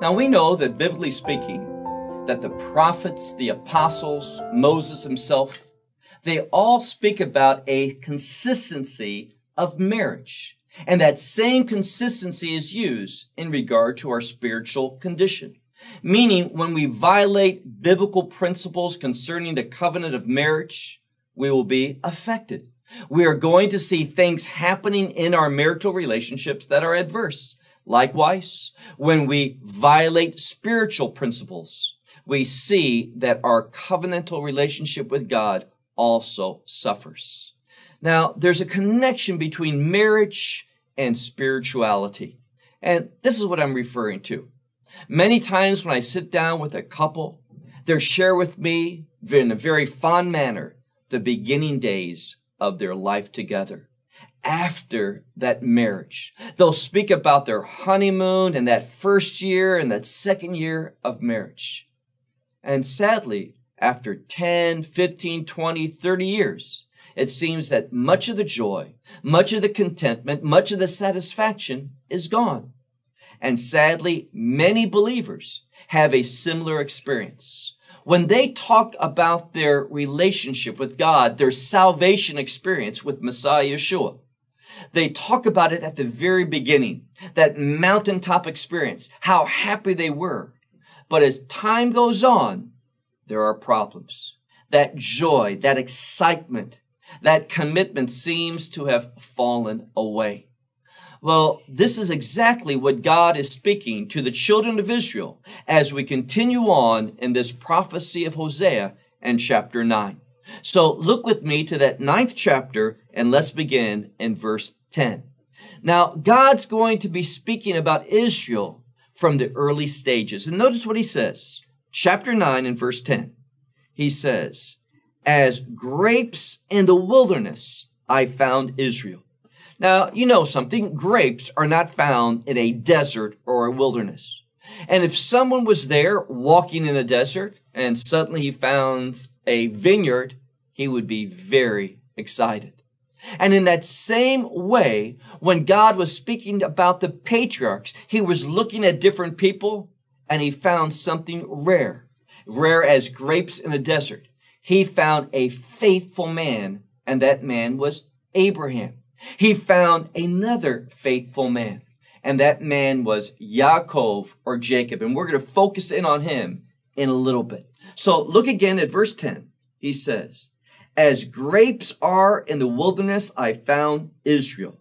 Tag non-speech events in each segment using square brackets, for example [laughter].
Now we know that biblically speaking, that the prophets, the apostles, Moses himself, they all speak about a consistency of marriage. And that same consistency is used in regard to our spiritual condition. Meaning, when we violate biblical principles concerning the covenant of marriage, we will be affected. We are going to see things happening in our marital relationships that are adverse. Likewise, when we violate spiritual principles, we see that our covenantal relationship with God also suffers. Now, there's a connection between marriage and spirituality. And this is what I'm referring to. Many times when I sit down with a couple, they share with me in a very fond manner the beginning days of their life together. After that marriage, they'll speak about their honeymoon and that first year and that second year of marriage. And sadly, after 10, 15, 20, 30 years, it seems that much of the joy, much of the contentment, much of the satisfaction is gone. And sadly, many believers have a similar experience. When they talk about their relationship with God, their salvation experience with Messiah Yeshua, they talk about it at the very beginning, that mountaintop experience, how happy they were. But as time goes on, there are problems. That joy, that excitement, that commitment seems to have fallen away. Well, this is exactly what God is speaking to the children of Israel as we continue on in this prophecy of Hosea and chapter 9. So look with me to that ninth chapter and let's begin in verse 10. Now, God's going to be speaking about Israel from the early stages. And notice what he says. Chapter 9 and verse 10. He says, As grapes in the wilderness, I found Israel. Now, you know something. Grapes are not found in a desert or a wilderness. And if someone was there walking in a desert and suddenly he found a vineyard, he would be very excited. And in that same way, when God was speaking about the patriarchs, he was looking at different people and he found something rare, rare as grapes in a desert. He found a faithful man, and that man was Abraham. He found another faithful man, and that man was Yaakov or Jacob. And we're going to focus in on him in a little bit. So look again at verse 10. He says, as grapes are in the wilderness, I found Israel.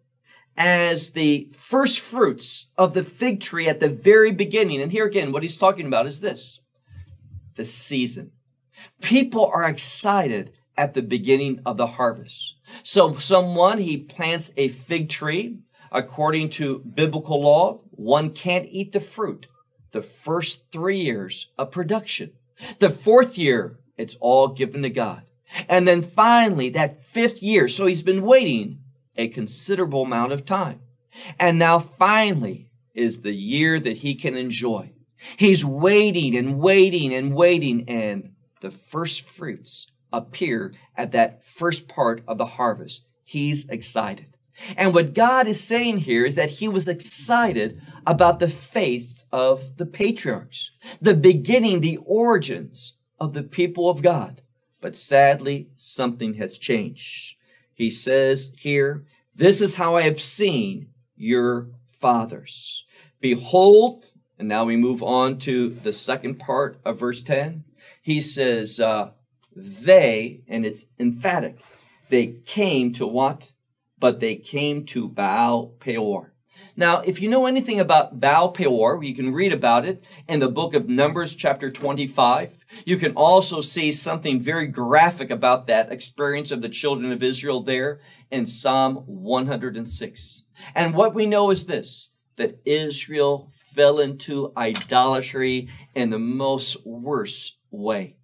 As the first fruits of the fig tree at the very beginning. And here again, what he's talking about is this the season. People are excited at the beginning of the harvest. So someone, he plants a fig tree. According to biblical law, one can't eat the fruit the first three years of production. The fourth year, it's all given to God. And then finally, that fifth year, so he's been waiting a considerable amount of time. And now finally is the year that he can enjoy. He's waiting and waiting and waiting, and the first fruits appear at that first part of the harvest. He's excited. And what God is saying here is that he was excited about the faith of the patriarchs, the beginning, the origins of the people of God. But sadly, something has changed. He says here, This is how I have seen your fathers. Behold, and now we move on to the second part of verse 10. He says, uh, They, and it's emphatic, they came to what? But they came to Baal Peor. Now, if you know anything about Baal Peor, you can read about it in the book of Numbers, chapter 25. You can also see something very graphic about that experience of the children of Israel there in Psalm 106. And what we know is this, that Israel fell into idolatry in the most worst way.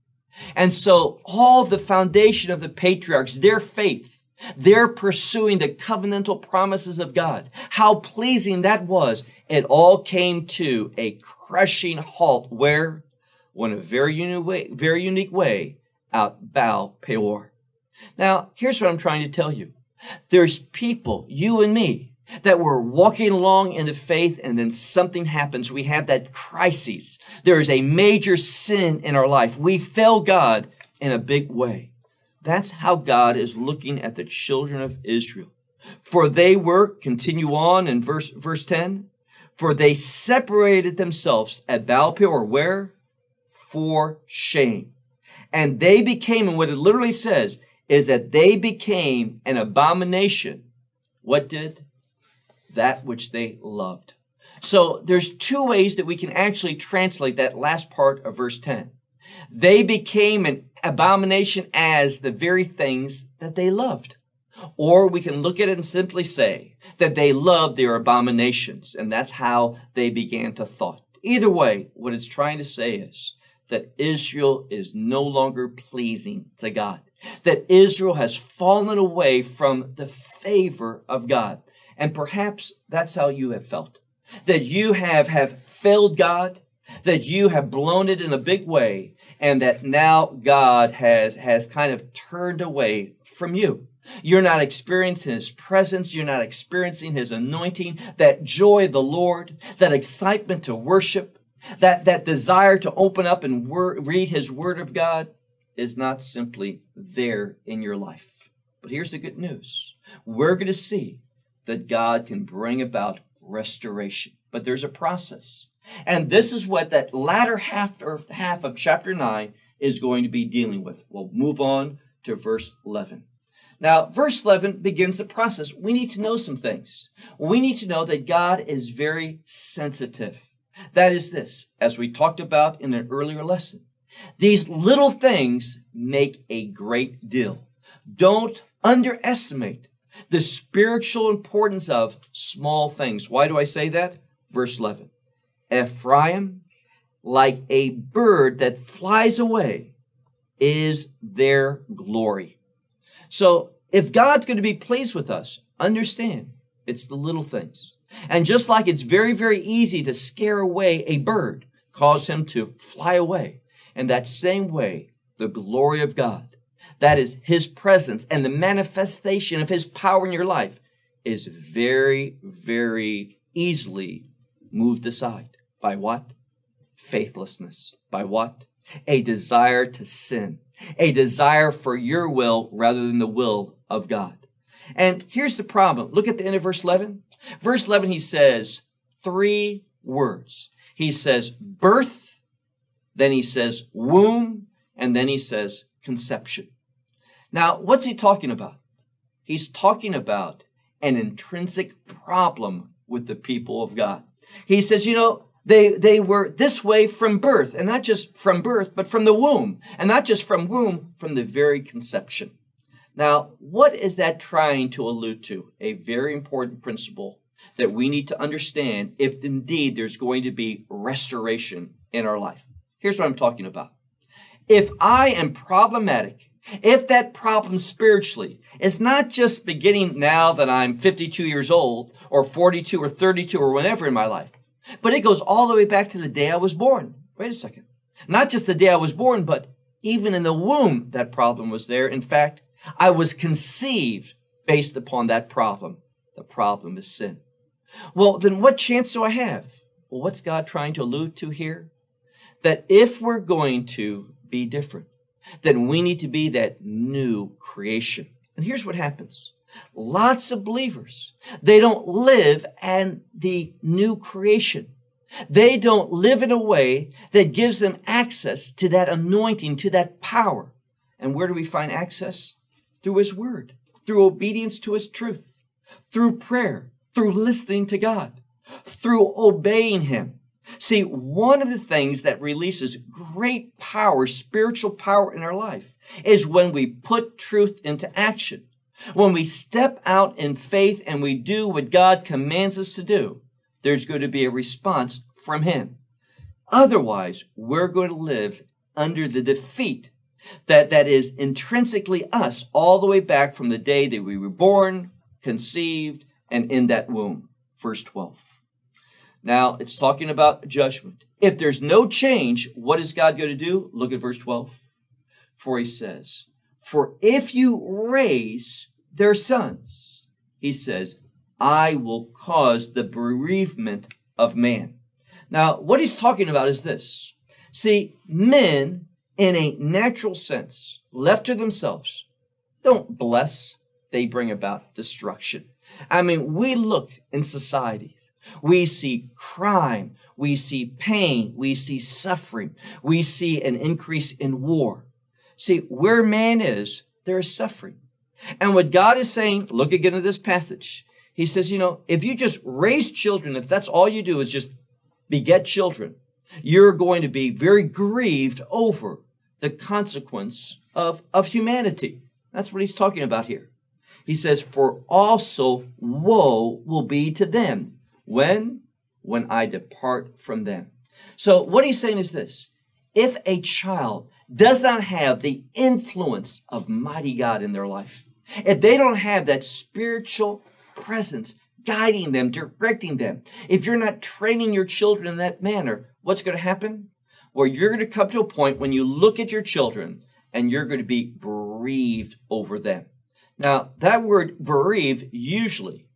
And so all the foundation of the patriarchs, their faith, they're pursuing the covenantal promises of God. How pleasing that was. It all came to a crushing halt where? When a very unique way, very unique way out Baal Peor. Now, here's what I'm trying to tell you. There's people, you and me, that we're walking along in the faith and then something happens. We have that crisis. There is a major sin in our life. We fail God in a big way. That's how God is looking at the children of Israel. For they were, continue on in verse, verse 10, for they separated themselves at Baal Peor. Where? For shame. And they became, and what it literally says is that they became an abomination. What did? That which they loved. So there's two ways that we can actually translate that last part of verse 10. They became an abomination as the very things that they loved. Or we can look at it and simply say that they loved their abominations, and that's how they began to thought. Either way, what it's trying to say is that Israel is no longer pleasing to God, that Israel has fallen away from the favor of God. And perhaps that's how you have felt. That you have, have failed God, that you have blown it in a big way, and that now God has, has kind of turned away from you. You're not experiencing His presence. You're not experiencing His anointing, that joy of the Lord, that excitement to worship, that, that desire to open up and wor- read His Word of God is not simply there in your life. But here's the good news. We're going to see that God can bring about restoration. But there's a process. And this is what that latter half or half of chapter 9 is going to be dealing with. We'll move on to verse 11. Now, verse 11 begins the process. We need to know some things. We need to know that God is very sensitive. That is this, as we talked about in an earlier lesson. These little things make a great deal. Don't underestimate the spiritual importance of small things. Why do I say that? Verse 11. Ephraim, like a bird that flies away, is their glory. So if God's going to be pleased with us, understand it's the little things. And just like it's very, very easy to scare away a bird, cause him to fly away. In that same way, the glory of God, that is his presence and the manifestation of his power in your life is very, very easily moved aside. By what? Faithlessness. By what? A desire to sin. A desire for your will rather than the will of God. And here's the problem. Look at the end of verse 11. Verse 11, he says three words. He says birth, then he says womb, and then he says conception. Now, what's he talking about? He's talking about an intrinsic problem with the people of God. He says, you know, they, they were this way from birth, and not just from birth, but from the womb, and not just from womb, from the very conception. Now, what is that trying to allude to? A very important principle that we need to understand if indeed there's going to be restoration in our life. Here's what I'm talking about. If I am problematic, if that problem spiritually is not just beginning now that I'm 52 years old or 42 or 32 or whenever in my life, but it goes all the way back to the day I was born. Wait a second. Not just the day I was born, but even in the womb, that problem was there. In fact, I was conceived based upon that problem. The problem is sin. Well, then what chance do I have? Well, what's God trying to allude to here? That if we're going to be different, then we need to be that new creation. And here's what happens. Lots of believers, they don't live in the new creation. They don't live in a way that gives them access to that anointing, to that power. And where do we find access? Through His Word, through obedience to His truth, through prayer, through listening to God, through obeying Him. See, one of the things that releases great power, spiritual power in our life, is when we put truth into action. When we step out in faith and we do what God commands us to do, there's going to be a response from Him. Otherwise, we're going to live under the defeat that, that is intrinsically us all the way back from the day that we were born, conceived, and in that womb. Verse 12. Now, it's talking about judgment. If there's no change, what is God going to do? Look at verse 12. For he says, For if you raise their sons, he says, I will cause the bereavement of man. Now, what he's talking about is this. See, men, in a natural sense, left to themselves, don't bless, they bring about destruction. I mean, we look in society, we see crime, we see pain, we see suffering, we see an increase in war. See, where man is, there is suffering. And what God is saying, look again at this passage. He says, you know, if you just raise children, if that's all you do is just beget children, you're going to be very grieved over the consequence of, of humanity. That's what he's talking about here. He says, for also woe will be to them. When? When I depart from them. So what he's saying is this. If a child does not have the influence of mighty God in their life, if they don't have that spiritual presence guiding them, directing them, if you're not training your children in that manner, what's going to happen? Well, you're going to come to a point when you look at your children and you're going to be bereaved over them. Now, that word bereaved usually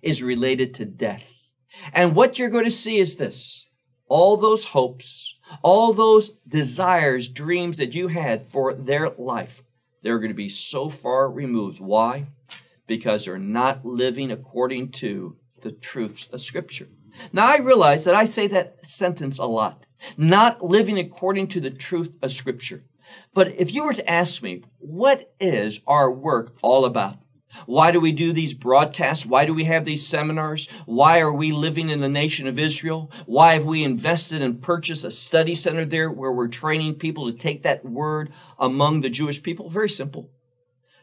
is related to death. And what you're going to see is this. All those hopes, all those desires, dreams that you had for their life, they're going to be so far removed. Why? Because they're not living according to the truths of Scripture. Now, I realize that I say that sentence a lot. Not living according to the truth of Scripture. But if you were to ask me, what is our work all about? Why do we do these broadcasts? Why do we have these seminars? Why are we living in the nation of Israel? Why have we invested and purchased a study center there where we're training people to take that word among the Jewish people? Very simple.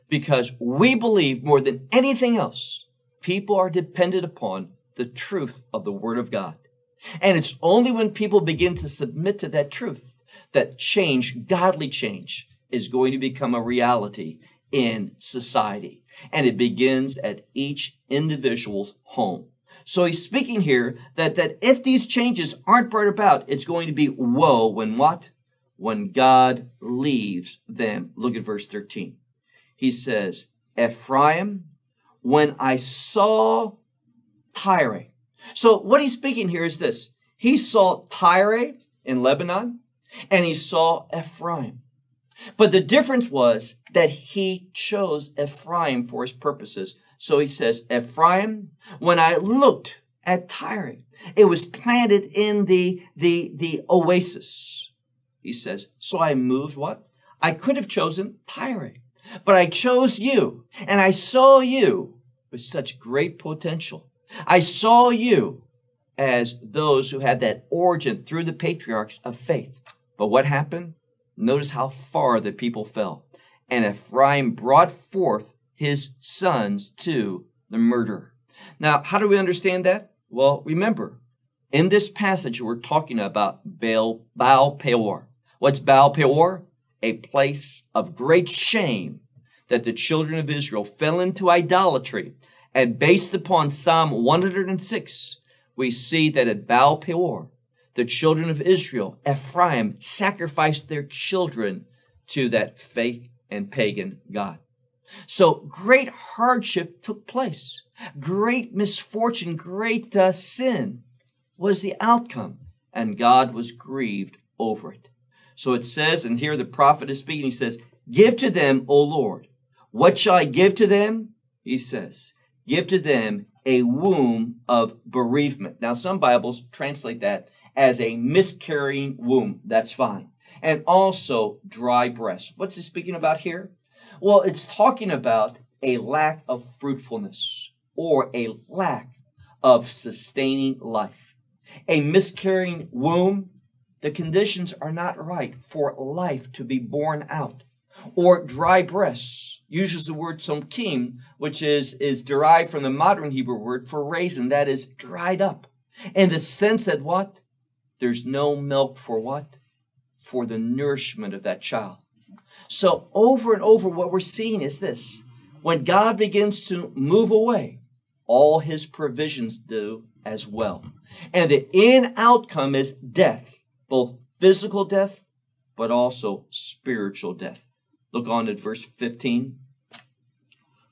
Because we believe more than anything else, people are dependent upon the truth of the word of God. And it's only when people begin to submit to that truth that change, godly change, is going to become a reality in society. And it begins at each individual's home. So he's speaking here that, that if these changes aren't brought about, it's going to be woe when what? When God leaves them. Look at verse 13. He says, Ephraim, when I saw Tyre. So what he's speaking here is this. He saw Tyre in Lebanon and he saw Ephraim. But the difference was that he chose Ephraim for his purposes. So he says, Ephraim, when I looked at Tyre, it was planted in the, the, the oasis. He says, so I moved what? I could have chosen Tyre, but I chose you and I saw you with such great potential. I saw you as those who had that origin through the patriarchs of faith. But what happened? Notice how far the people fell. And Ephraim brought forth his sons to the murder. Now, how do we understand that? Well, remember, in this passage, we're talking about Baal, Baal Peor. What's Baal Peor? A place of great shame that the children of Israel fell into idolatry. And based upon Psalm 106, we see that at Baal Peor, the children of Israel, Ephraim, sacrificed their children to that fake and pagan God. So great hardship took place. Great misfortune, great uh, sin was the outcome, and God was grieved over it. So it says, and here the prophet is speaking, he says, Give to them, O Lord. What shall I give to them? He says, Give to them a womb of bereavement. Now, some Bibles translate that as a miscarrying womb. That's fine. And also dry breasts. What's it speaking about here? Well, it's talking about a lack of fruitfulness or a lack of sustaining life. A miscarrying womb, the conditions are not right for life to be born out. Or dry breasts, uses the word somkim, which is, is derived from the modern Hebrew word for raisin, that is dried up. In the sense that what? There's no milk for what? For the nourishment of that child. So over and over, what we're seeing is this. When God begins to move away, all his provisions do as well. And the end outcome is death, both physical death, but also spiritual death. Look on at verse 15.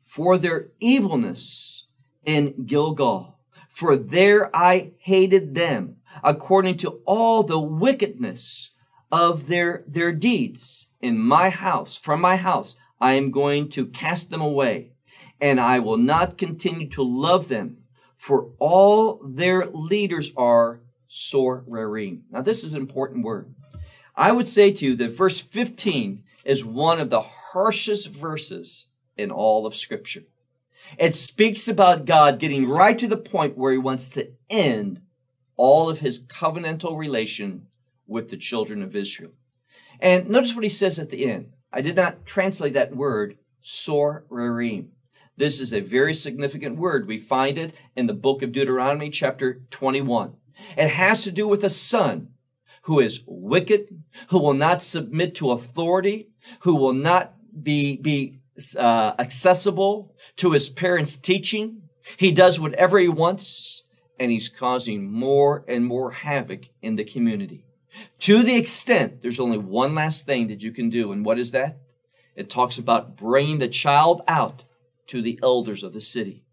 For their evilness in Gilgal, for there I hated them according to all the wickedness of their, their deeds in my house, from my house, I am going to cast them away and I will not continue to love them for all their leaders are sorerim. Now this is an important word. I would say to you that verse 15 is one of the harshest verses in all of scripture. It speaks about God getting right to the point where he wants to end all of his covenantal relation with the children of Israel. And notice what he says at the end. I did not translate that word, sorerim. This is a very significant word. We find it in the book of Deuteronomy, chapter 21. It has to do with a son who is wicked, who will not submit to authority, who will not be, be uh, accessible to his parents' teaching. He does whatever he wants, and he's causing more and more havoc in the community. To the extent there's only one last thing that you can do, and what is that? It talks about bringing the child out to the elders of the city.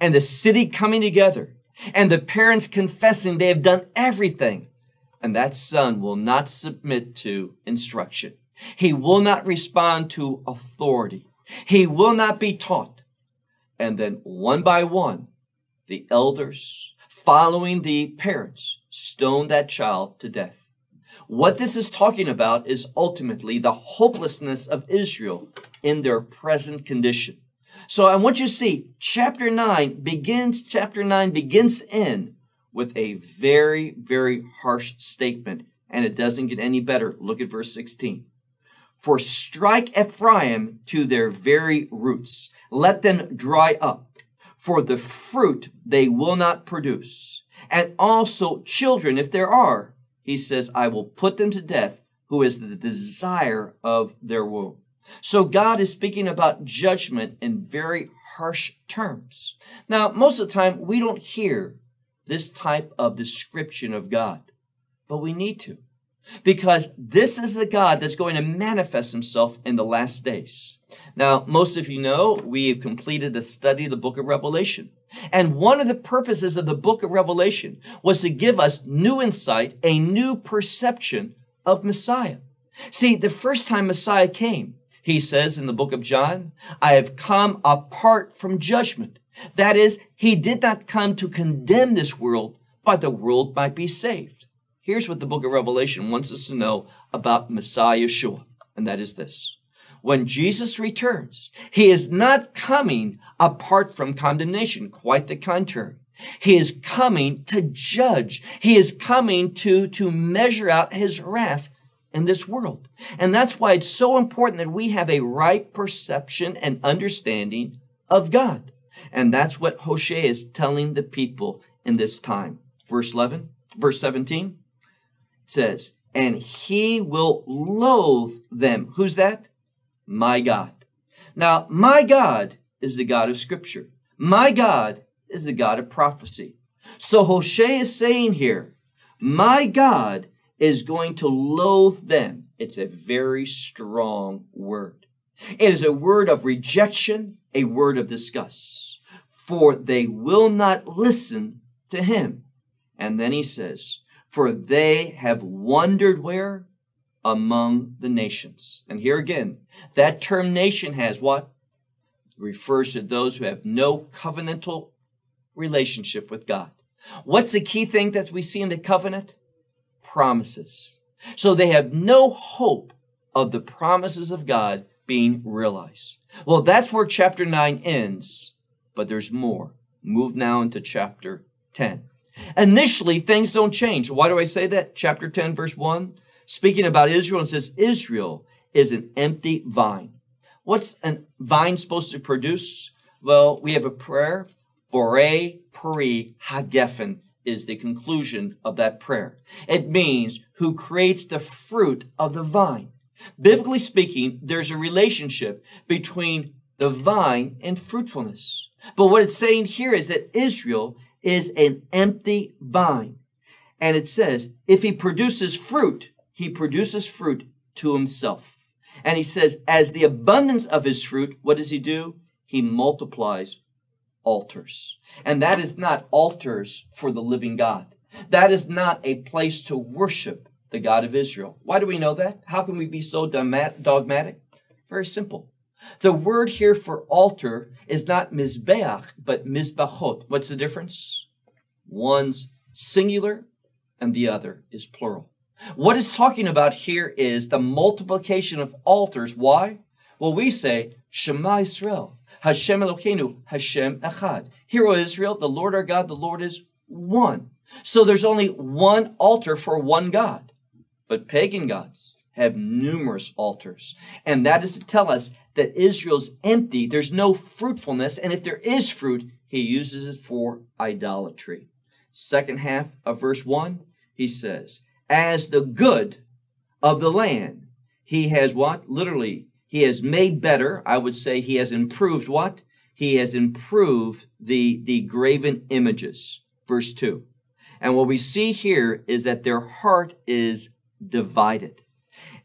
And the city coming together, and the parents confessing they have done everything, and that son will not submit to instruction. He will not respond to authority. He will not be taught. And then one by one, the elders, following the parents, stone that child to death. What this is talking about is ultimately the hopelessness of Israel in their present condition. So I want you to see chapter 9 begins, chapter 9 begins in with a very, very harsh statement. And it doesn't get any better. Look at verse 16. For strike Ephraim to their very roots. Let them dry up. For the fruit they will not produce. And also children, if there are, he says, I will put them to death, who is the desire of their womb. So God is speaking about judgment in very harsh terms. Now, most of the time, we don't hear this type of description of God, but we need to. Because this is the God that's going to manifest himself in the last days. Now, most of you know we have completed the study of the book of Revelation. And one of the purposes of the book of Revelation was to give us new insight, a new perception of Messiah. See, the first time Messiah came, he says in the book of John, I have come apart from judgment. That is, he did not come to condemn this world, but the world might be saved. Here's what the book of Revelation wants us to know about Messiah Yeshua, and that is this. When Jesus returns, he is not coming apart from condemnation, quite the contrary. He is coming to judge. He is coming to, to measure out his wrath in this world. And that's why it's so important that we have a right perception and understanding of God. And that's what Hosea is telling the people in this time. Verse 11, verse 17 says, and he will loathe them. Who's that? My God. Now, my God is the God of scripture. My God is the God of prophecy. So Hosea is saying here, my God is going to loathe them. It's a very strong word. It is a word of rejection, a word of disgust, for they will not listen to him. And then he says, for they have wandered where? Among the nations. And here again, that term nation has what? refers to those who have no covenantal relationship with God. What's the key thing that we see in the covenant? promises. So they have no hope of the promises of God being realized. Well, that's where chapter 9 ends, but there's more. Move now into chapter 10. Initially, things don't change. Why do I say that? Chapter 10, verse 1, speaking about Israel, and says, Israel is an empty vine. What's a vine supposed to produce? Well, we have a prayer, Bore Peri Hagefen is the conclusion of that prayer. It means who creates the fruit of the vine. Biblically speaking, there's a relationship between the vine and fruitfulness. But what it's saying here is that Israel is an empty vine. And it says, if he produces fruit, he produces fruit to himself. And he says, as the abundance of his fruit, what does he do? He multiplies altars. And that is not altars for the living God. That is not a place to worship the God of Israel. Why do we know that? How can we be so dogmatic? Very simple. The word here for altar is not mizbeach, but mizbachot. What's the difference? One's singular and the other is plural. What it's talking about here is the multiplication of altars. Why? Well, we say, Shema Israel, Hashem Elokeinu, Hashem Echad. Hear, O Israel, the Lord our God, the Lord is one. So there's only one altar for one God. But pagan gods have numerous altars. And that is to tell us that Israel's empty. There's no fruitfulness. And if there is fruit, he uses it for idolatry. Second half of verse one, he says, as the good of the land, he has what? Literally, he has made better. I would say he has improved what? He has improved the, the graven images. Verse two. And what we see here is that their heart is divided.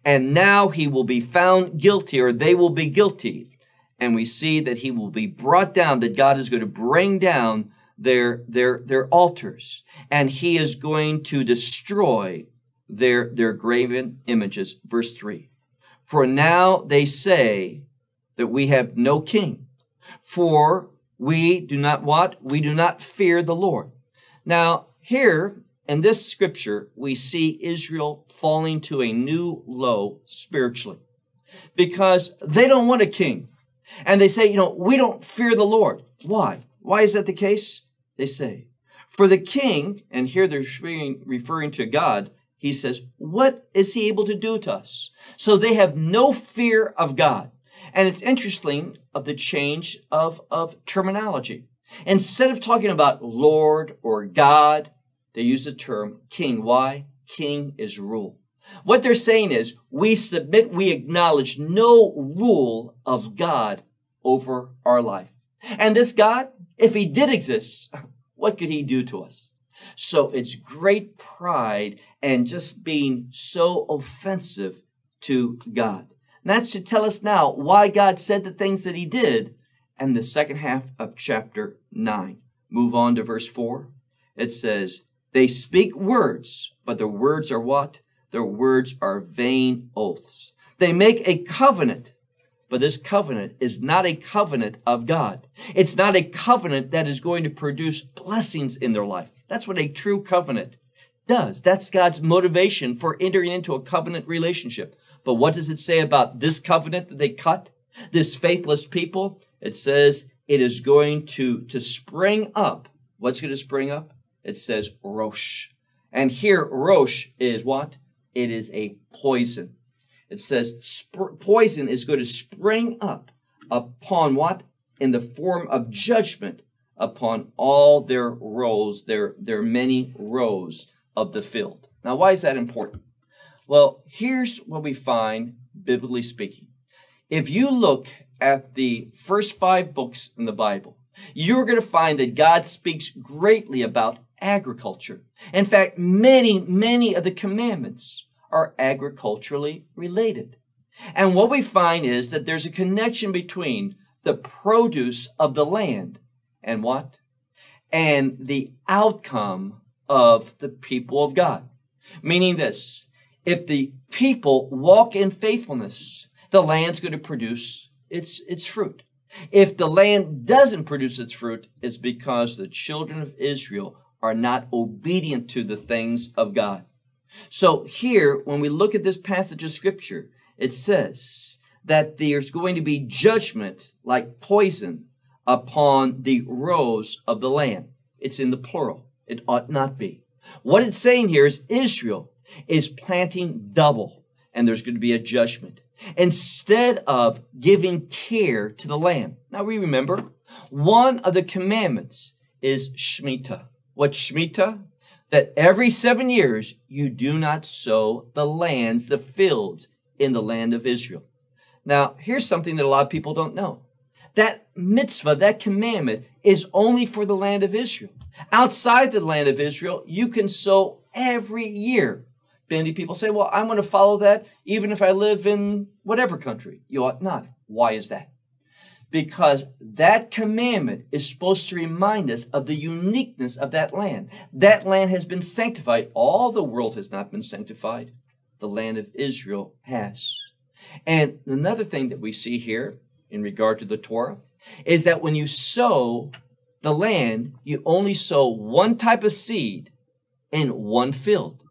And now he will be found guilty or they will be guilty. And we see that he will be brought down, that God is going to bring down their, their, their altars and he is going to destroy their, their graven images. Verse three. For now they say that we have no king, for we do not what? We do not fear the Lord. Now, here in this scripture, we see Israel falling to a new low spiritually because they don't want a king. And they say, you know, we don't fear the Lord. Why? Why is that the case? They say, for the king, and here they're referring to God, he says, what is he able to do to us? So they have no fear of God. And it's interesting of the change of, of terminology. Instead of talking about Lord or God, they use the term king. Why? King is rule. What they're saying is we submit, we acknowledge no rule of God over our life. And this God, if he did exist, [laughs] what could he do to us? So it's great pride and just being so offensive to God. And that should tell us now why God said the things that he did and the second half of chapter 9. Move on to verse 4. It says, they speak words, but their words are what? Their words are vain oaths. They make a covenant, but this covenant is not a covenant of God. It's not a covenant that is going to produce blessings in their life. That's what a true covenant does. That's God's motivation for entering into a covenant relationship. But what does it say about this covenant that they cut? This faithless people? It says it is going to, to spring up. What's going to spring up? It says Rosh. And here, Rosh is what? It is a poison. It says sp- poison is going to spring up upon what? In the form of judgment upon all their rows, their, their many rows of the field. Now, why is that important? Well, here's what we find, biblically speaking. If you look at the first five books in the Bible, you're going to find that God speaks greatly about agriculture. In fact, many, many of the commandments are agriculturally related. And what we find is that there's a connection between the produce of the land and what? And the outcome of the people of God. Meaning this, if the people walk in faithfulness, the land's going to produce its, its fruit. If the land doesn't produce its fruit, it's because the children of Israel are not obedient to the things of God. So here, when we look at this passage of scripture, it says that there's going to be judgment like poison upon the rows of the land. It's in the plural. It ought not be. What it's saying here is Israel is planting double and there's going to be a judgment instead of giving care to the land. Now we remember one of the commandments is Shemitah. What Shemitah? That every seven years you do not sow the lands, the fields in the land of Israel. Now, here's something that a lot of people don't know. That mitzvah, that commandment is only for the land of Israel. Outside the land of Israel, you can sow every year. Many people say, well, I'm going to follow that even if I live in whatever country. You ought not. Why is that? Because that commandment is supposed to remind us of the uniqueness of that land. That land has been sanctified. All the world has not been sanctified. The land of Israel has. And another thing that we see here in regard to the Torah is that when you sow the land, you only sow one type of seed in one field.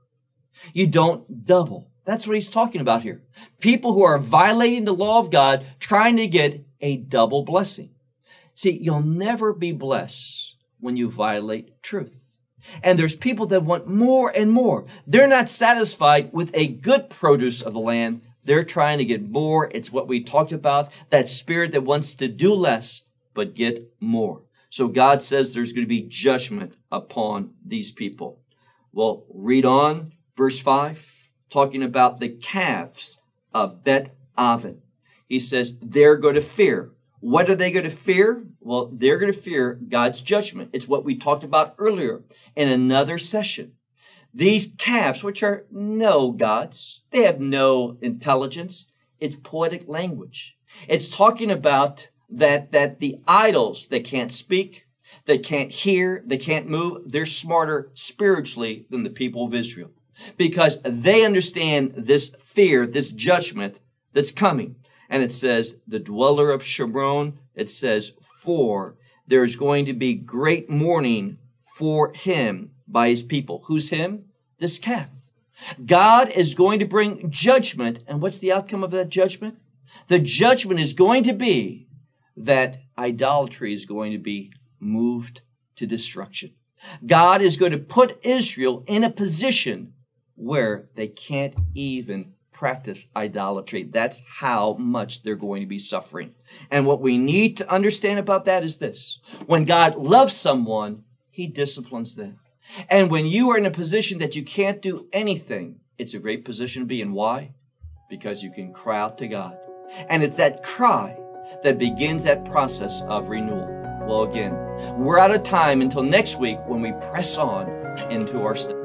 You don't double. That's what he's talking about here. People who are violating the law of God, trying to get a double blessing. See, you'll never be blessed when you violate truth. And there's people that want more and more. They're not satisfied with a good produce of the land. They're trying to get more. It's what we talked about, that spirit that wants to do less, but get more. So God says there's going to be judgment upon these people. Well, read on, verse 5, talking about the calves of Bet Aven. He says they're going to fear. What are they going to fear? Well, they're going to fear God's judgment. It's what we talked about earlier in another session. These calves, which are no gods, they have no intelligence. It's poetic language. It's talking about that, that the idols they can't speak, they can't hear, they can't move, they're smarter spiritually than the people of Israel because they understand this fear, this judgment that's coming and it says, the dweller of Shomron, it says, for there's going to be great mourning for him by his people. Who's him? This calf. God is going to bring judgment. And what's the outcome of that judgment? The judgment is going to be that idolatry is going to be moved to destruction. God is going to put Israel in a position where they can't even practice idolatry. That's how much they're going to be suffering. And what we need to understand about that is this. When God loves someone, he disciplines them. And when you are in a position that you can't do anything, it's a great position to be in. Why? Because you can cry out to God. And it's that cry that begins that process of renewal. Well, again, we're out of time until next week when we press on into our study.